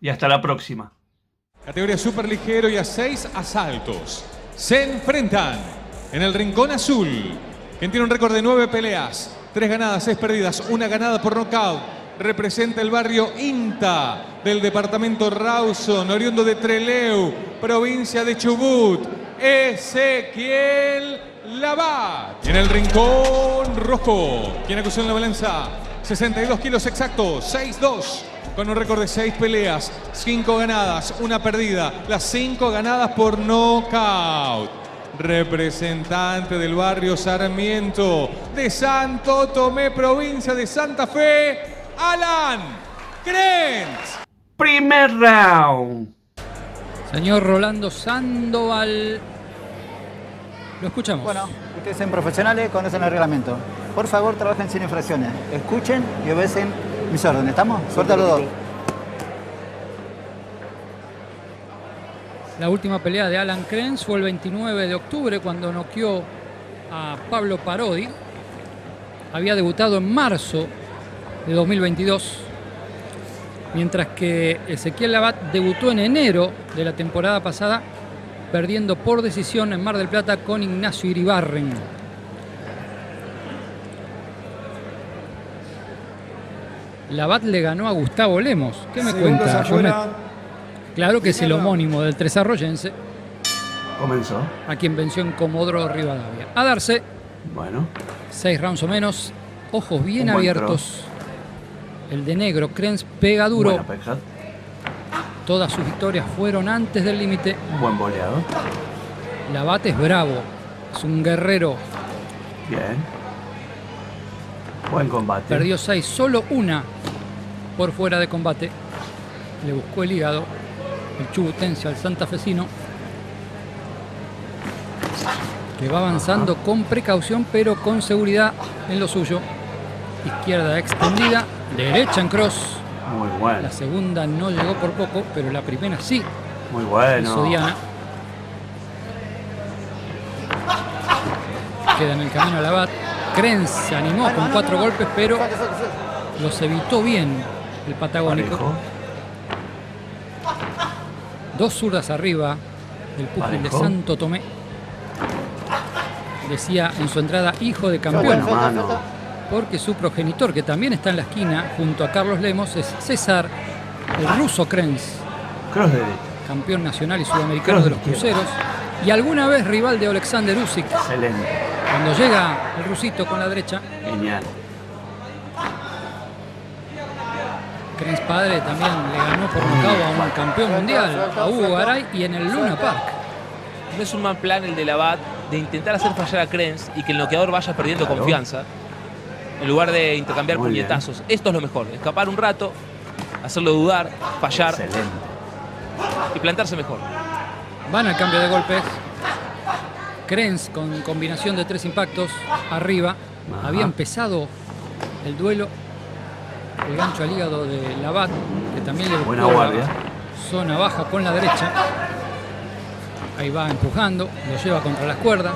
y hasta la próxima. Categoría super ligero y a seis asaltos. Se enfrentan en el rincón azul, quien tiene un récord de nueve peleas, tres ganadas, seis perdidas, una ganada por nocaut. Representa el barrio INTA del departamento Rawson, oriundo de Treleu, provincia de Chubut. Ezequiel Labat. Y en el rincón rojo, quien acusó en la balanza 62 kilos exactos, 6-2 con un récord de 6 peleas, 5 ganadas, una perdida, las 5 ganadas por nocaut. Representante del barrio Sarmiento de Santo Tomé, provincia de Santa Fe, Alan Krenz. Primer round. Señor Rolando Sandoval. Lo escuchamos. Bueno, ustedes son profesionales, conocen el reglamento. Por favor, trabajen sin infracciones. Escuchen y obedecen mis órdenes. ¿Estamos? Suelta los dos. La última pelea de Alan Krenz fue el 29 de octubre cuando noqueó a Pablo Parodi. Había debutado en marzo de 2022. Mientras que Ezequiel Labat debutó en enero de la temporada pasada, perdiendo por decisión en Mar del Plata con Ignacio Iribarren. Labat le ganó a Gustavo Lemos. ¿Qué me cuenta? Me- Claro que es el homónimo del Tres Arroyense, Comenzó. a quien venció en Comodoro Rivadavia. A darse Bueno. seis rounds o menos, ojos bien abiertos. El de negro, Krenz pega duro. Todas sus victorias fueron antes del límite. Buen boleado. Labat es bravo, es un guerrero. Bien. Buen combate. Perdió seis, solo una por fuera de combate. Le buscó el hígado el chubutense al santafesino. Que va avanzando con precaución pero con seguridad en lo suyo. Izquierda extendida, derecha en cross. Muy bueno. La segunda no llegó por poco, pero la primera sí. Muy bueno. Hizo Diana. Queda en el camino a Labat. Krenz se animó con cuatro golpes, pero los evitó bien el patagónico. Parejo. Dos zurdas arriba del púgil de. Santo Tomé. Decía en su entrada hijo de campeón, porque su progenitor, que también está en la esquina junto a Carlos Lemos, es César, el ruso Krenz, campeón nacional y sudamericano de los cruceros, y alguna vez rival de Alexander Usyk. Excelente. Cuando llega el rusito con la derecha, Genial. Krenz padre también le ganó por nocaut a un campeón mundial, a Hugo Garay, y en el Luna Park. No es un mal plan el de Labat de intentar hacer fallar a Krenz y que el noqueador vaya perdiendo Claro. confianza en lugar de intercambiar Muy bien. puñetazos. Esto es lo mejor, escapar un rato, hacerlo dudar, fallar Excelente. y plantarse mejor. Van al cambio de golpes. Krenz con combinación de tres impactos arriba. Ajá. Había empezado el duelo. El gancho al hígado de Labat, que también le Buena la guardia. Zona baja con la derecha. Ahí va empujando, lo lleva contra las cuerdas.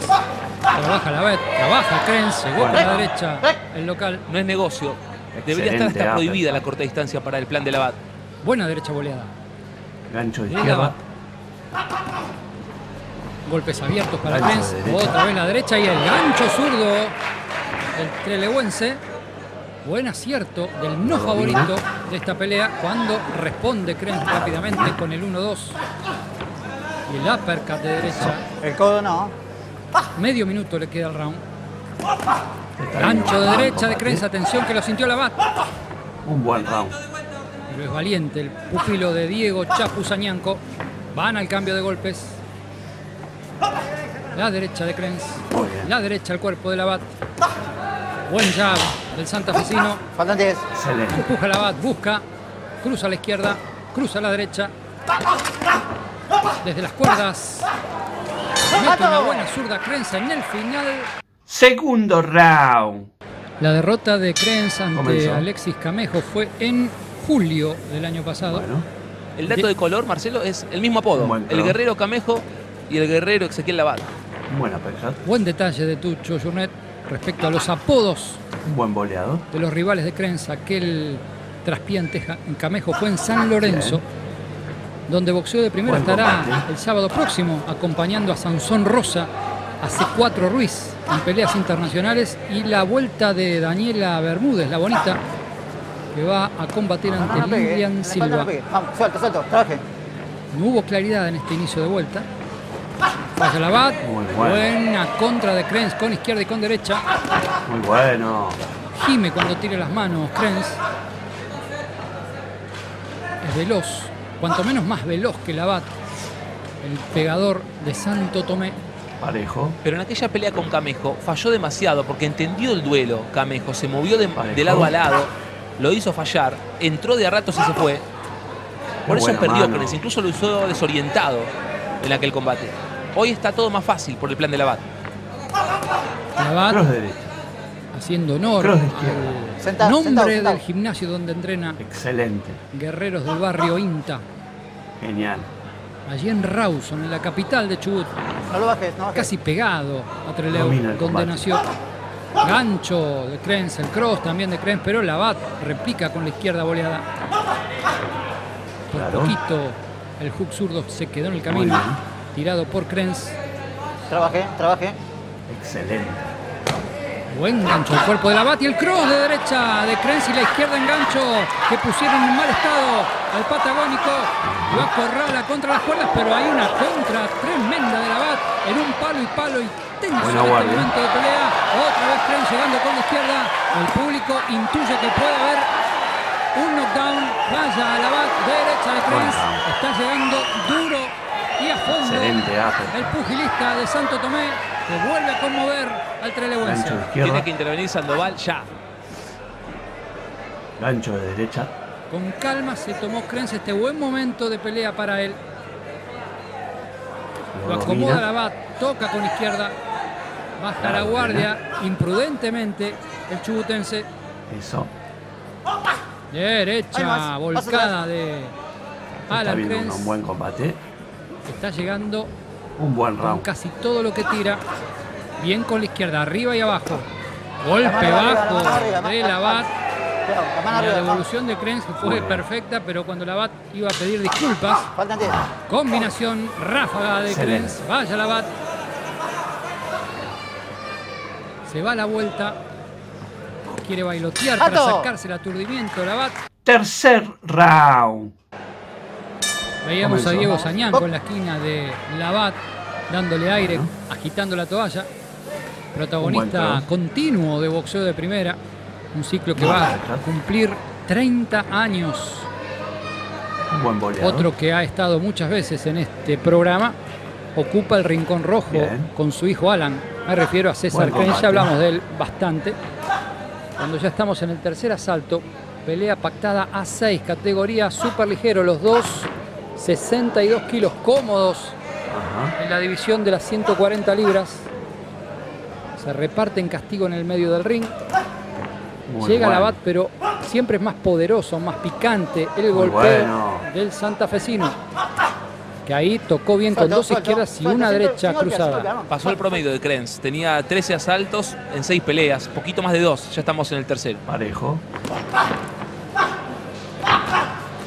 Trabaja Labat, trabaja Krenz, llegó con la derecha el local. No es negocio. Debería estar hasta prohibida la corta distancia para el plan de Labat. Buena derecha boleada. Gancho de de izquierda. Golpes abiertos para derecha. Otra vez la derecha y el gancho zurdo del trelewense. Buen acierto del no favorito de esta pelea cuando responde Krenz rápidamente con el 1-2. Y el uppercut de derecha. El codo no. Medio minuto le queda al round. Gancho de derecha de Krenz. Atención que lo sintió la bat. Un buen round. Pero es valiente el pupilo de Diego Chapuzañanco. Van al cambio de golpes. La derecha de Krenz. La derecha al cuerpo de la bat. Buen jab del santafesino. Faltan 10. Excelente. Empuja la bat, busca. Cruza a la izquierda. Cruza a la derecha. Desde las cuerdas. Mete una buena zurda Krenz en el final. Segundo round. La derrota de Krenz ante Comenzó. Alexis Camejo fue en julio del año pasado. Bueno, El dato de color, Marcelo, es el mismo apodo. El guerrero Camejo y el guerrero Ezequiel Lavat. Un buen uppercut. Buen detalle de Tucho Journet respecto a los apodos Un buen boleado. de los rivales de Krenz. Aquel traspié en, Teja- en Camejo fue en San Lorenzo, donde boxeo de primera Buen estará combate. el sábado próximo acompañando a Sansón Rosa, a C4 Ruiz en peleas internacionales y la vuelta de Daniela Bermúdez, la bonita, que va a combatir No, no, ante no. Lilian Silva. Vamos, suelto, suelto. Trabaje. No hubo claridad en este inicio de vuelta. Falla la bat. Muy bueno. Buena contra de Krenz con izquierda y con derecha. Muy bueno. Gime cuando tire las manos Krenz. Es veloz. Cuanto menos más veloz que la bat. El pegador de Santo Tomé. Parejo. Pero en aquella pelea con Camejo falló demasiado porque entendió el duelo. Camejo se movió de, lado a lado, lo hizo fallar, entró de a ratos y se fue. Por Qué eso perdió. Krenz, incluso lo usó desorientado en aquel combate. Hoy está todo más fácil por el plan de Lavat. La bat Cross de derecha. haciendo honor Cross de izquierda. al Sentado, nombre sentado, del sentado. gimnasio donde entrena Excelente. guerreros del barrio Inta. Genial. Allí en Rawson, en la capital de Chubut. No lo bajes, no bajes. casi pegado a Trelew, donde combate. nació. Gancho de Krenz, el cross también de Krenz, pero la bat replica con la izquierda boleada. Por Claro. poquito el hook zurdo se quedó en el Muy camino, bien. Tirado por Krenz. Trabajé, trabajé. Excelente. Buen gancho el cuerpo de la bat y el cross de derecha de Krenz y la izquierda en gancho que pusieron en mal estado al patagónico. Lo acorrala contra las cuerdas, pero hay una contra tremenda de la bat en un palo y palo y tenso en este momento de pelea. Otra vez Krenz llegando con la izquierda. El público intuye que puede haber un knockdown. Vaya a la bat derecha de Krenz. Está llegando duro y a fondo. Excelente uppercut. El pugilista de Santo Tomé que vuelve a conmover al trelewense. Tiene que intervenir Sandoval ya. Gancho de derecha. Con calma se tomó Krenz este buen momento de pelea para él. Lo Lo acomoda la bat, toca con izquierda, baja la Claro, guardia imprudentemente el chubutense. Eso. Derecha, volcada de Está Alan viendo Krenz. un buen combate. Está llegando Un buen con round. casi todo lo que tira. Bien con la izquierda, arriba y abajo. Golpe bajo de la- la devolución de Krenz fue perfecta, pero cuando la bat iba a pedir disculpas, 10. Combinación ráfaga de. Krenz. Vaya la bat. Se va a la vuelta. Quiere bailotear para sacarse el aturdimiento. La bat. Tercer round. Veíamos a. Diego Sañanco en la esquina de la bat, dándole aire, agitando la toalla. Protagonista continuo de boxeo de primera. Un ciclo que va a cumplir 30 años. Un buen boleado. Otro que ha estado muchas veces en este programa ocupa el rincón rojo Bien. con su hijo Alan. Me refiero a César ya hablamos de él bastante. Cuando ya estamos en el tercer asalto, pelea pactada a 6, categoría super ligero, los dos 62 kilos cómodos Ajá. en la división de las 140 libras. Se reparten castigo en el medio del ring. Muy Llega la bueno. bat, pero siempre es más poderoso, más picante el golpeo bueno. del santafesino. Que ahí tocó bien con dos izquierdas y una derecha cruzada. Pasó el promedio de Krenz. Tenía 13 asaltos en 6 peleas, poquito más de 2. Ya estamos en el tercero. Parejo.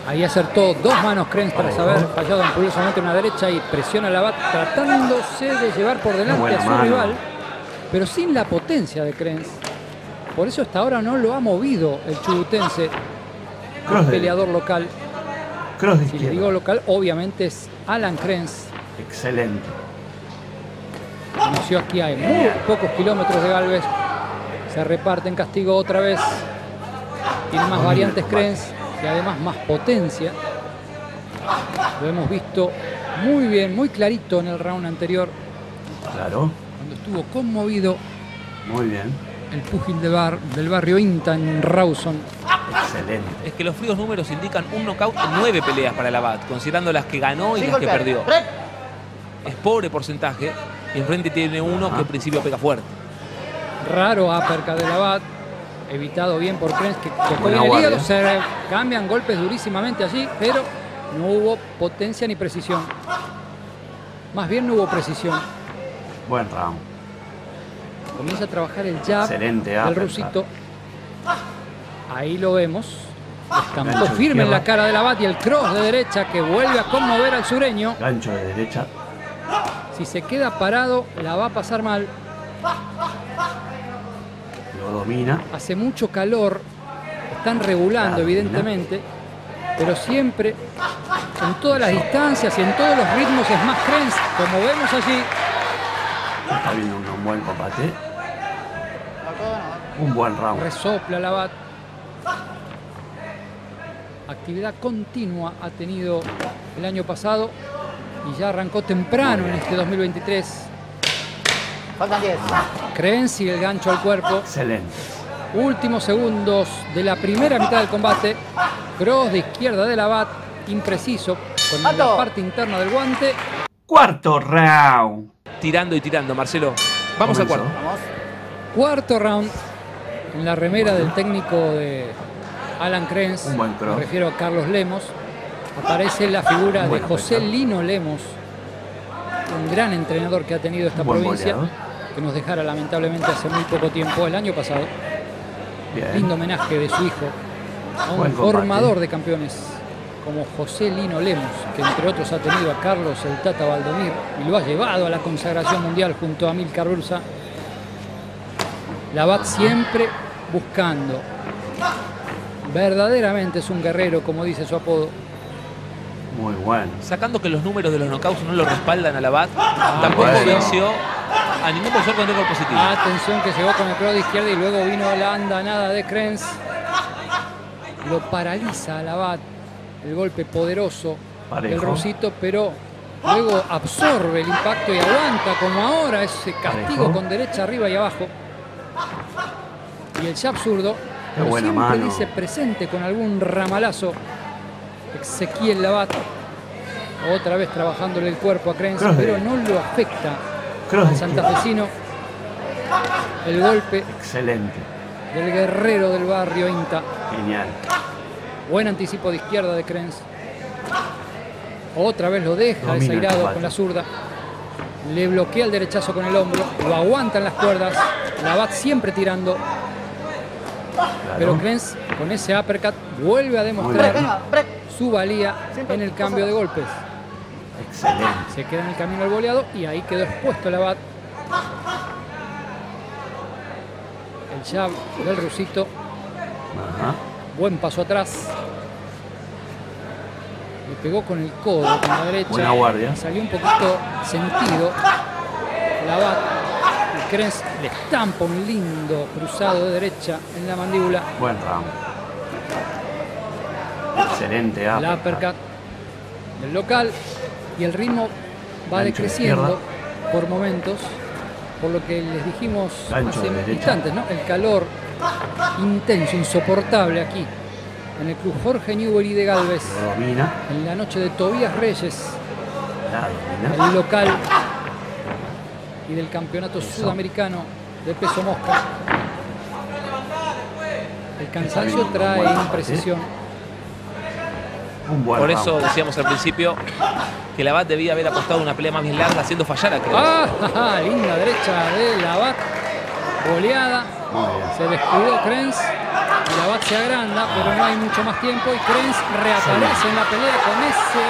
Ahí acertó dos manos Krenz tras haber fallado impulsamente una derecha y presiona la bat tratándose de llevar por delante a su mano. rival, pero sin la potencia de Krenz. Por eso hasta ahora no lo ha movido el chubutense Cross el de- peleador local. Cross de Si le digo local, obviamente es Alan Krenz. Excelente. Inició aquí a muy pocos kilómetros de Galvez. Se reparte en castigo otra vez. Tiene más variantes. Krenz y además más potencia. Lo hemos visto muy bien, muy clarito en el round anterior, Claro. cuando estuvo conmovido Muy bien. el púgil de bar, del barrio Inta en Rawson. Excelente. Es que los fríos números indican un knockout en nueve peleas para el Abad, considerando las que ganó y las que perdió. Es pobre porcentaje y enfrente tiene uno que al principio pega fuerte. Raro uppercut del Abad, evitado bien por Krenz, que tocó bien el hígado. Se cambian golpes durísimamente allí, pero no hubo potencia ni precisión. Más bien no hubo precisión. Buen round. Comienza a trabajar el jab Excelente del rusito. Ahí lo vemos. Estampó firme en la cara del Abad y el cross de derecha que vuelve a conmover al sureño. Gancho de derecha. Si se queda parado, la va a pasar mal. Lo domina. Hace mucho calor. Están regulando, evidentemente. Pero siempre, en todas las distancias y en todos los ritmos, es más Krenz. Como vemos allí, Está viendo un, un buen combate. Un buen round. resopla la bat. Actividad continua ha tenido el año pasado y ya arrancó temprano en este 2023. Faltan 10. Krenz y el gancho al cuerpo. Excelente. Últimos segundos de la primera mitad del combate. Cross de izquierda de la bat, impreciso, con la parte interna del guante. Cuarto round. Tirando y tirando, Marcelo. Vamos al cuarto. Vamos. Cuarto round en la remera del técnico de Alan Krenz. Un buen cross. Me refiero a Carlos Lemos. Aparece la figura de José. Lino Lemos, un gran entrenador que ha tenido esta buen provincia, que nos dejara lamentablemente hace muy poco tiempo, el año pasado. Bien. Lindo homenaje de su hijo a un Buen combate. formador de campeones como José Lino Lemos, que entre otros ha tenido a Carlos el Tata Valdomir y lo ha llevado a la consagración mundial junto a Milcar Bursa. La bat siempre buscando. Verdaderamente es un guerrero, como dice su apodo. Muy bueno. Sacando que los números de los knockouts no lo respaldan a la BAT, tampoco bueno. venció a ningún profesor con récord positivo. Atención que llegó con el cross de izquierda y luego vino la andanada de Krenz. Lo paraliza a la bat. El golpe poderoso del Parejo. rusito, pero luego absorbe el impacto y aguanta como ahora ese castigo Parejo. con derecha arriba y abajo. Y el zurdo, pero buena siempre mano. dice presente con algún ramalazo. Ezequiel Labat. Otra vez trabajándole el cuerpo a de- pero no lo afecta Cross al santafesino. El golpe Excelente. del guerrero del barrio Inta. Genial. Buen anticipo de izquierda de Krenz. Otra vez lo deja Domina desairado con la zurda. Le bloquea el derechazo con el hombro. Lo aguantan las cuerdas. La bat siempre tirando. Claro. Pero Krenz con ese uppercut vuelve a demostrar. Su valía en el cambio de golpes. Excelente. Se queda en el camino al boleado y ahí quedó expuesto la bat. El jab del rusito. Ajá. Buen paso atrás. Le pegó con el codo, con la derecha. Buena guardia. Salió un poquito sentido. La bat. Y Krenz le estampa un lindo cruzado de derecha en la mandíbula. Buen round. Excelente La uppercut. uppercut del local. Y el ritmo va Gancho de decreciendo por momentos. Por lo que les dijimos Gancho hace de instantes, ¿no? El calor intenso, insoportable aquí. En el club Jorge Newbery de Galvez. Domina. En la noche de Tobías Reyes, el local y del campeonato sudamericano de peso mosca. El cansancio trae combate. imprecisión. Buen Por eso round. decíamos al principio que la BAT debía haber apostado una pelea más bien larga haciendo fallar a Krenz. ¡Ah! Linda derecha de Labat. Goleada. Se descuidó Krenz. Y Labat se agranda, pero no hay mucho más tiempo. Y Krenz reaparece en la pelea con ese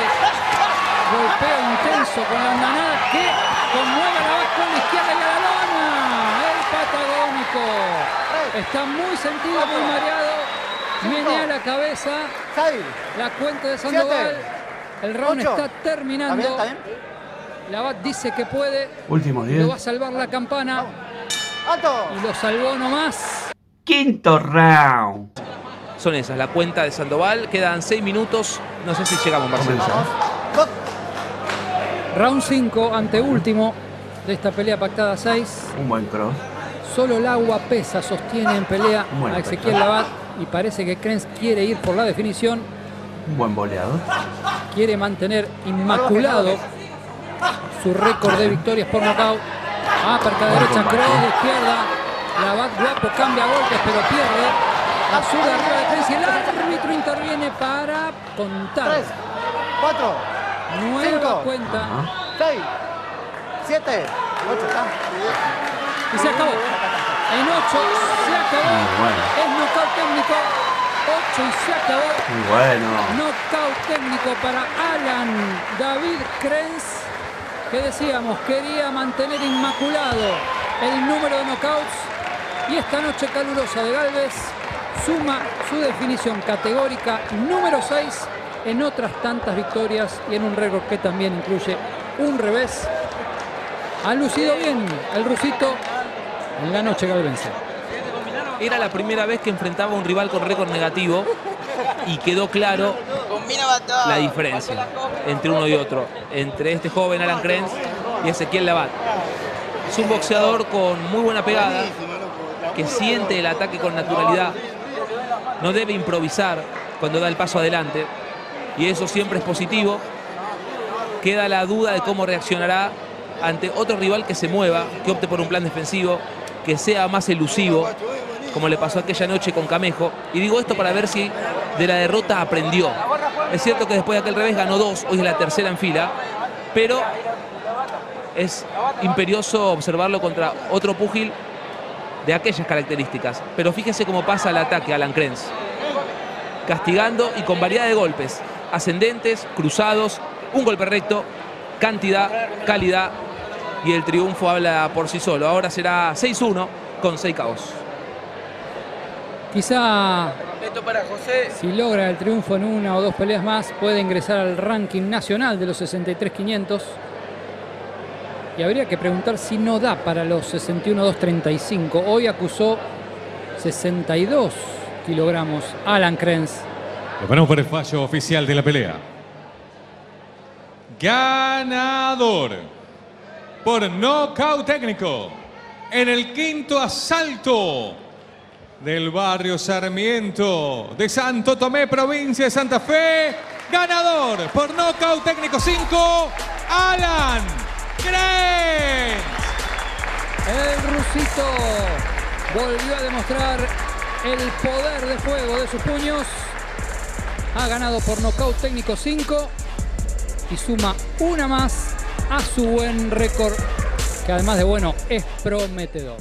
golpeo intenso con la andanada que conmueve a Labat con la izquierda y a la lona. El patagónico. Está muy sentido, muy mareado. Menea la cabeza, 6, la cuenta de Sandoval. El round Ocho. está ¿Está bien? terminando. ¿Está bien? Labat dice que puede. Últimos Lo 10. va a salvar la campana. ¡Alto! Y lo salvó nomás. Quinto round. Son esas, la cuenta de Sandoval. Quedan 6 minutos. No sé si llegamos, Marcelo. Round 5, anteúltimo de esta pelea pactada 6. Un buen cross. Solo el agua pesa, sostiene en pelea a Ezequiel. Labat. Y parece que Krenz quiere ir por la definición. Un buen boleado. Quiere mantener inmaculado su récord de victorias por nocaut. Ah, perca derecha, cross de izquierda. Labat guapo, cambia golpes, pero pierde. La zurda arriba de Krenz y el árbitro interviene para contar. 3, 4, Nueva cinco. cuenta. Ajá. 6, 7, 8. ¿Está? Y se acabó. En 8 se acabó. Bueno. Es nocaut técnico. 8 y se acabó. Muy bueno. Nocaut técnico para Alan David Krenz, que decíamos quería mantener inmaculado el número de knockouts. Y esta noche calurosa de Galvez suma su definición categórica número 6 en otras tantas victorias y en un récord que también incluye un revés. Ha lucido bien el rusito en la noche galvense. Era la primera vez que enfrentaba a un rival con récord negativo y quedó claro la diferencia entre uno y otro, entre este joven Alan Krenz y Ezequiel Labat. Es un boxeador con muy buena pegada, que siente el ataque con naturalidad, no debe improvisar cuando da el paso adelante y eso siempre es positivo. Queda la duda de cómo reaccionará ante otro rival que se mueva, que opte por un plan defensivo, que sea más elusivo, como le pasó aquella noche con Camejo. Y digo esto para ver si de la derrota aprendió. Es cierto que después de aquel revés ganó dos, hoy es la tercera en fila, pero es imperioso observarlo contra otro púgil de aquellas características. Pero fíjese cómo pasa el ataque Alan Krenz. Castigando y con variedad de golpes. Ascendentes, cruzados, un golpe recto, cantidad, calidad. Y el triunfo habla por sí solo. Ahora será 6-1 con 6 caos. Quizá si logra el triunfo en una o dos peleas más, puede ingresar al ranking nacional de los 63-500. Y habría que preguntar si no da para los 61-235. Hoy acusó 62 kilogramos Alan Krenz. Lo ponemos por el fallo oficial de la pelea. Ganador por nocaut técnico en el quinto asalto del barrio Sarmiento de Santo Tomé, provincia de Santa Fe. Ganador por nocaut técnico 5, Alan Krenz. El rusito volvió a demostrar el poder de fuego de sus puños. Ha ganado por nocaut técnico 5 y suma una más a su buen récord, que además de bueno es prometedor.